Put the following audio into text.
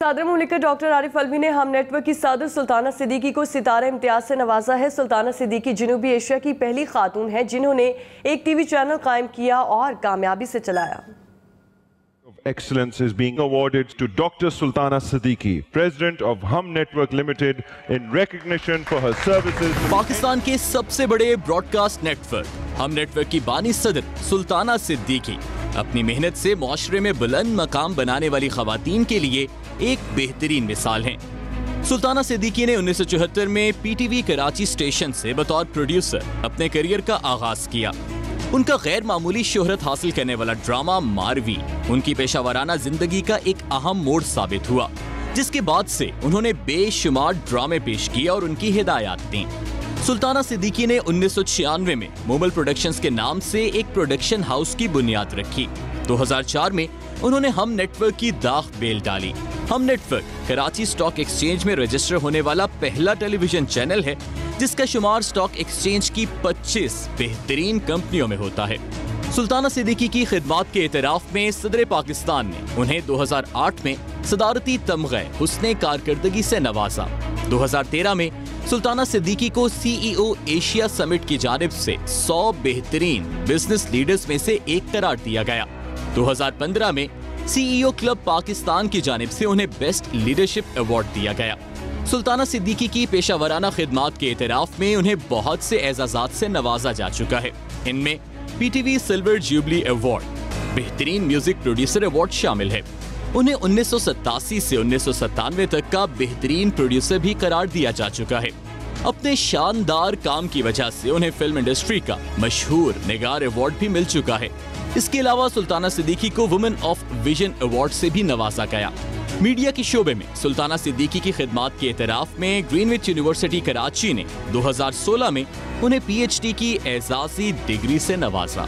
सदर मुमलिकत डॉक्टर आरिफ अलवी ने हम नेटवर्क की सदर सुल्ताना सिद्दीकी को सितारा इम्तियाज़ से नवाजा है सुल्ताना सिद्दीकी जनूबी एशिया की पहली खातून है जिन्होंने एक टीवी चैनल कायम किया और कामयाबी से चलाया of excellence is being awarded to Dr. Sultana Siddiqui, President of Hum Network Limited, in recognition for her services. Pakistan के सबसे बड़े ब्रॉडकास्ट नेटवर्क हम नेटवर्क की बानी सदर सुल्ताना सिद्दीकी अपनी मेहनत से माशरे में बुलंद मकाम बनाने वाली खातन के लिए एक बेहतरीन मिसाल हैं। सुल्ताना सिद्दीकी ने 1974 में पीटीवी कराची स्टेशन से बतौर प्रोड्यूसर अपने करियर का आगाज़ किया। उनका गैर मामूली शोहरत हासिल करने वाला ड्रामा मारवी, उनकी पेशा पेशावराना ज़िंदगी का एक अहम मोड़ साबित हुआ। जिसके बाद से उन्होंने बेशुमार ड्रामे पेश किए और उनकी हिदायत दी। सुल्ताना सिद्दीकी ने उन्नीस सौ छियानवे में मोबल प्रोडक्शंस के नाम से एक प्रोडक्शन हाउस की बुनियाद रखी। 2004 में उन्होंने हम नेटवर्क की दाग बेल डाली। Hum network Karachi stock exchange में रजिस्टर होने वाला पहला टेलीविज़न चैनल है, जिसका शुमार स्टॉक एक्सचेंज की 25 बेहतरीन कंपनियों में होता है। सुल्ताना सिद्दीकी की खिदमत के इतराफ में सदर पाकिस्तान ने, उन्हें 2008 में सदारती तमगे हुसने कारकर्दगी से नवाजा। 2013 में सुल्ताना सिद्दीकी को सीईओ एशिया समिट की जानब से 100 बेहतरीन बिज़नेस लीडर्स में से एक करार दिया गया। 2015 में सीईओ क्लब पाकिस्तान की जानब से उन्हें बेस्ट लीडरशिप अवार्ड दिया गया। सुल्ताना सिद्दीकी की पेशा वराना खिदमत के इतराफ में उन्हें बहुत से एजाजात से नवाजा जा चुका है। इनमें पीटीवी सिल्वर जुबली अवार्ड। बेहतरीन म्यूज़िक प्रोड्यूसर अवार्ड शामिल है। उन्हें उन्नीस से उन्नीस सौ सत्तानवे तक का बेहतरीन प्रोड्यूसर भी करार दिया जा चुका है। अपने शानदार काम की वजह से उन्हें फ़िल्म इंडस्ट्री का मशहूर निगार अवार्ड भी मिल चुका है। इसके अलावा सुल्ताना सिद्दीकी को वुमेन ऑफ़ विजन अवार्ड से भी नवाजा गया। मीडिया के शोबे में सुल्ताना सिद्दीकी की खिदमत के एतराफ में ग्रीनविच यूनिवर्सिटी कराची ने 2016 में उन्हें पीएचडी की एजाजी डिग्री से नवाजा।